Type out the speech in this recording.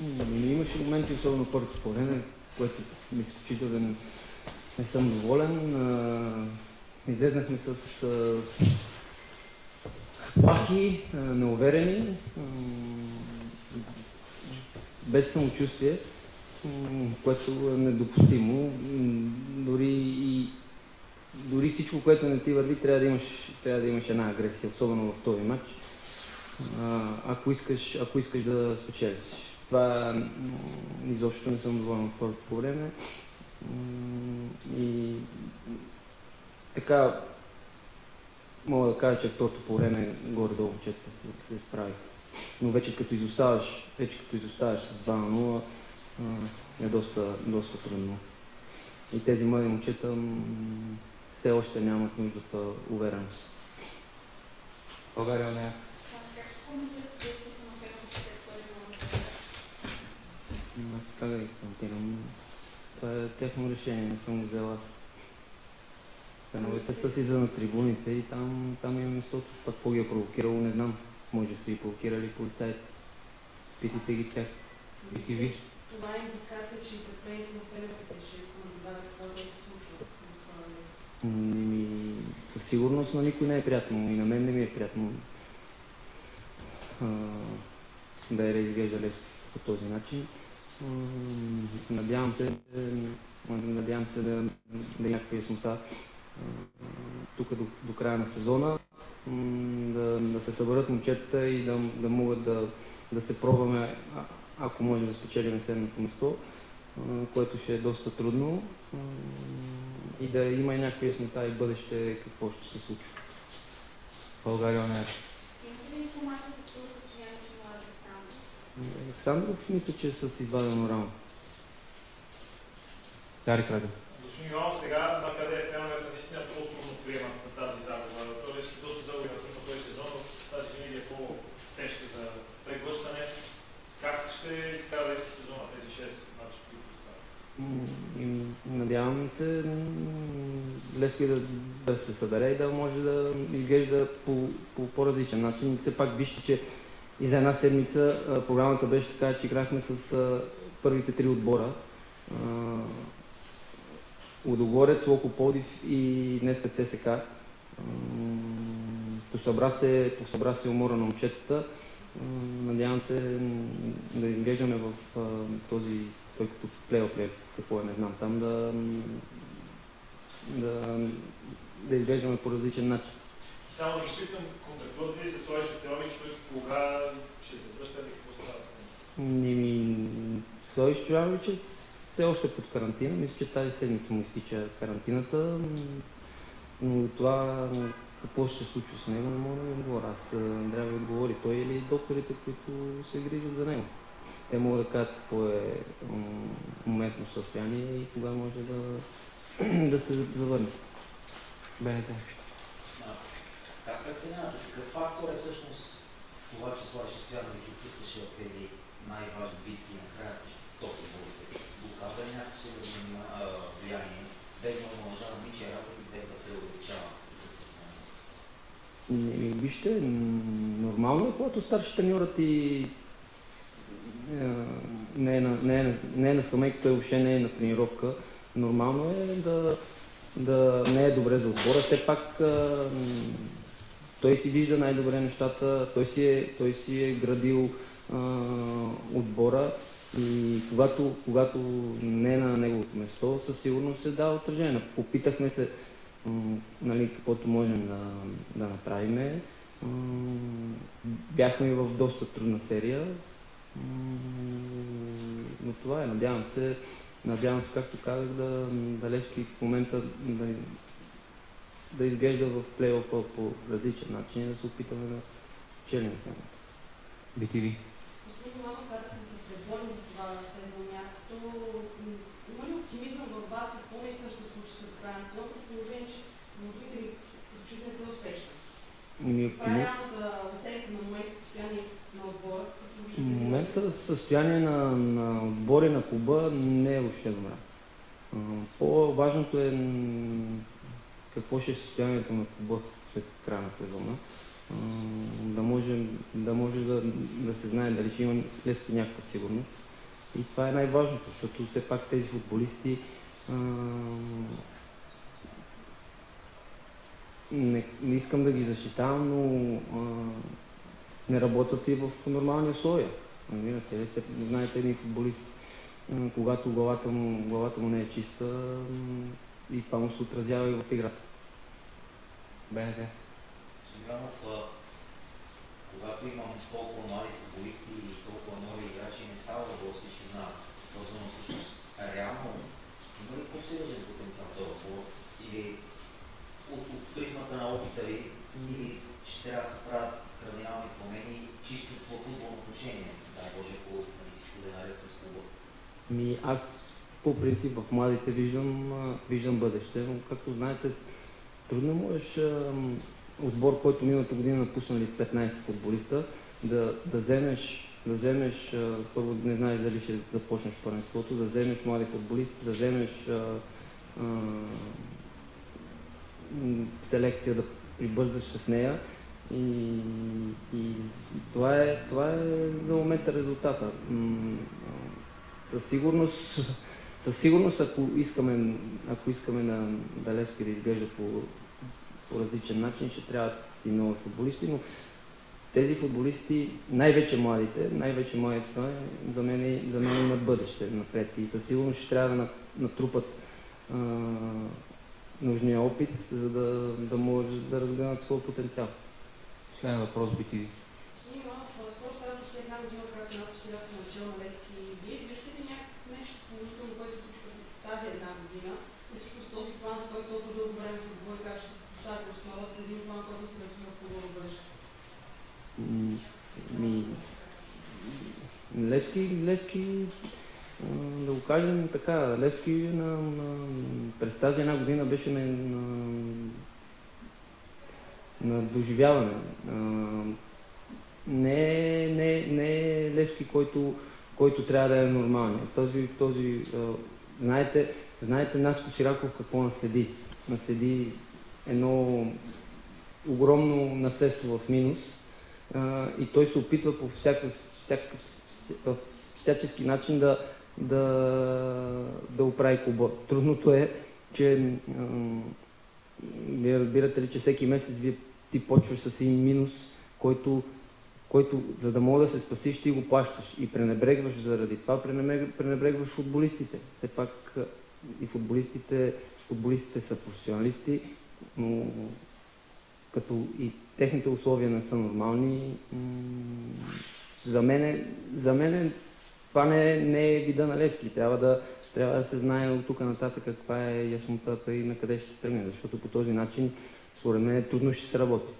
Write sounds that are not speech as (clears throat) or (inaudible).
Имаше моменти, особено първото по време, което ми да не, съм доволен. Излезнахме с а, плахи, а, неуверени, а, без самочувствие, което е недопустимо. Дори и дори всичко, което не ти върви, трябва да имаш, трябва да имаш една агресия, особено в този матч, а, ако, искаш, ако искаш да спечелиш. Това изобщо не съм доволен от първото по време. И така, мога да кажа, че второто по време горе-долу момчета се, се справих. Но вече като изоставаш, вече като изоставаш с 2 на 0, а, е доста, доста трудно. И тези млади момчета все още нямат нуждата увереност. България не. Как ще коментирате действието на феновете след първи гол? Аз как да ги коментирам? Това е тяхно решение, не съм го взел аз. Феновете са си за на трибуните и там, там е местото. Пък какво ги е провокирало, не знам. Може да са ги провокирали полицаите. Питайте ги тях. И ти ви. Това е индикация, че и търпението на феновете се реши да наблюдават какво да се случва в това място. Ми, със сигурност на никой не е приятно. И на мен не ми е приятно а, да я изглежда лесно по този начин. Надявам се, надявам се да, да има някаква яснота а, тук до, до края на сезона, да, да се съберат момчетата и да, да могат да, да се пробваме, ако може да спечелим седмото место, а, което ще е доста трудно и да има някаква яснота и бъдеще какво ще се случва. България не е. Имате ли информация за какво е състоянието на Александър? Александров мисля, че е с извадено рамо. Дарик Радев. Господин Иванов, сега на къде феновете наистина много трудно приемат на тази загуба. Той беше доста загуби на този сезон, но тази винаги е по-тежка за преглъщане. Как ще изкара сезона тези 6 мача, които остават? Надявам се Лески да, да се събере и да може да изглежда по, по по-различен начин. Все пак вижте, че и за една седмица а, програмата беше така, че играхме с а, първите три отбора. А, Лудогорец, Локо Пловдив и днеска ЦСК. Посъбра се, посъбра се умора на момчетата. Надявам се да изглеждаме в този, той като плейоф какво е, не знам, там да, да, да изглеждаме по различен начин. Само да попитам, контактувате ли се с Славиш Петрович, той кога ще се връща и какво става с него? Ми, Слави Стоянович е все още под карантина. Мисля, че тази седмица му изтича карантината. Но това какво ще се случва с него, не мога да ви отговоря. Аз а, трябва да отговори той или докторите, които се грижат за него. Те могат да кажат какво е моментно състояние и кога може да, (clears throat) да се завърне. БНТ. Как преценявате? Какъв фактор е всъщност това, че Славиш Стоянович отсъстваше от тези най-важни битки на края срещу топ отборите? Оказа ли някакво а, влияние, без да омалжава ничия работа и без да преувеличава Вижте, нормално е, когато старши треньорът и е, не е на, не е, не е на скамейка, той въобще не е на тренировка. Нормално е да, да не е добре за отбора. Все пак м, той си вижда най-добре нещата, той си е, той си е градил а, отбора и когато, когато не е на неговото место, със сигурност се дава отражение. Попитахме се нали, каквото можем да, да направим. Бяхме и в доста трудна серия, но това е. Надявам се, надявам се, както казах, да, да Левски в момента да, да изглежда в плейофа по различен начин и да се опитаме да челим само. BTV. Господин Иванов каза да се преборим за това на седмо място. Има ли оптимизъм в вас какво наистина ще се случи след края на сезона, при положение, че молодите ви чуть не се усещат? Ми, Това е реалната оценка на момента състояние на отбора, като В виждате. момента състояние на, на отбори на клуба не е въобще добра. По-важното е какво ще е състоянието на клуба след края на сезона. Да може, да, може да, да се знае дали ще има Левски някаква сигурност. И това е най-важното, защото все пак тези футболисти не, не искам да ги защитавам, но а, не работят и в нормални условия. Разбирате, ли? Все- знаете, един футболист, когато главата му, главата му не е чиста, и това му се отразява и в играта. БНТ. А, когато имам толкова млади футболисти и толкова нови играчи, не става въпрос, всички знаят. Този но всъщност реално има ли по-сериозен потенциал този отбор? Или от, от призмата на опита ви, или ще трябва да се правят кардинални промени чисто в футболно отношение, дай Боже, ако нали, всичко да е наред с клуба. Ми, аз по принцип в младите виждам, виждам бъдеще, но както знаете, трудно можеш отбор, който миналата година напуснали 15 футболиста, да, да вземеш, да вземеш първо не знаеш дали ще започнеш първенството, да вземеш млади футболисти, да вземеш а, а, селекция, да прибързаш с нея. И, и това, е, това е за момента резултата. Със сигурност, със сигурност ако искаме, ако искаме на Далевски да изглежда по, по различен начин, ще трябват и нови футболисти, но тези футболисти, най-вече младите, най-вече младите, за мен, за мен имат бъдеще напред и със сигурност ще трябва да на- натрупат а, нужния опит, за да, да може да разгънат своя потенциал. Последен въпрос BTV. Господин Иванов, скоро става почти една година, както нас усилят на начало на Левски. Вие виждате ли някакво нещо положително, което се случва след тази една година? И всъщност този план, за който толкова дълго време се говори, как ще се постави основата за един план, който се развива в по-добро бъдеще. М, Ми, Левски, Левски, да го кажем така, Левски на, на, през тази една година беше на, на, на доживяване. А, не, не, не е Левски, който, който трябва да е нормалният. Този, този, а, знаете, знаете Наско Сираков какво наследи. Наследи едно огромно наследство в минус а, и той се опитва по всякакъв, всякакъв, всячески начин да, да, да оправи клуба. Трудното е, че вие разбирате ли, че всеки месец вие, ти почваш с един минус, който, който за да мога да се спасиш, ти го плащаш и пренебрегваш заради това, пренебрег- пренебрегваш футболистите. Все пак и футболистите, футболистите са професионалисти, но като и техните условия не са нормални, за мен, за мен това не не е вида на Левски. Трябва да, трябва да се знае от тук нататък каква е яснотата и на къде ще се тръгне, защото по този начин, според мен, трудно ще се работи.